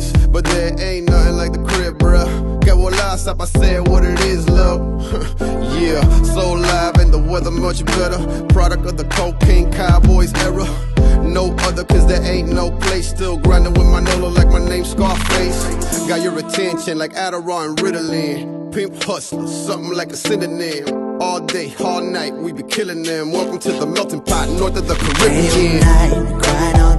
place, but there ain't nothing like the crib, bruh. Get what last up, I said what it is, love. yeah, so live and the weather much better. Product of the cocaine cowboys era. No other, cause there ain't no place. Still grinding with my Nolo like my name Scarface. Got your attention like Adderall and Ritalin. Pimp hustler, something like a synonym. All day, all night, we be killing them. Welcome to the melting pot, north of the Day Caribbean. and night,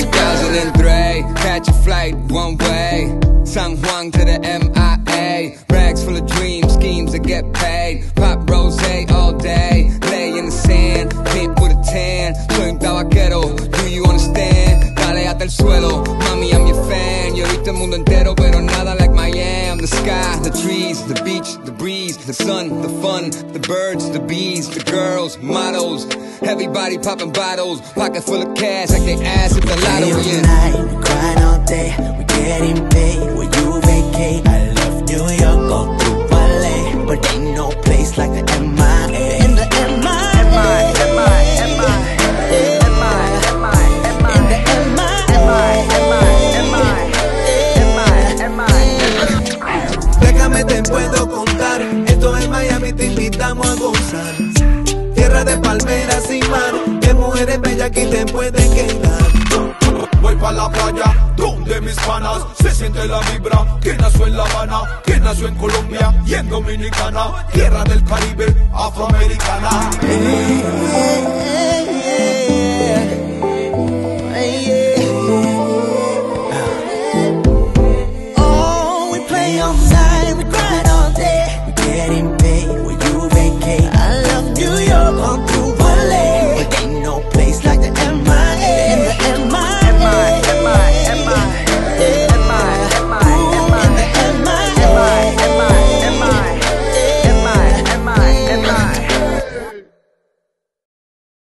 2003, catch a flight one way. San Juan to the MIA. Rags full of dreams, schemes that get paid. Pop rose all day. Lay in the sand, pimp with a tan. Soy un tabaquero, do you understand? Dale hasta el suelo, mami, I'm your fan. Yo he visto el mundo entero, pero nada like Miami. The sky, the trees, the beach, the breeze, the sun, the fun, the birds, the bees, the girls, models. Everybody popping bottles, pocket full of cash like they ass at the Day lottery. and night, grind all day, we getting paid. Where you vacate, I left New York, go through LA, but ain't no place like the MIA. A gozar. Tierra de palmeras y mar, de mujeres bellas aquí te pueden quedar. Voy pa' la playa, donde mis panas Se siente la vibra, que nació en La Habana Que nació en Colombia y en Dominicana Tierra del Caribe, afroamericana Hey, hey,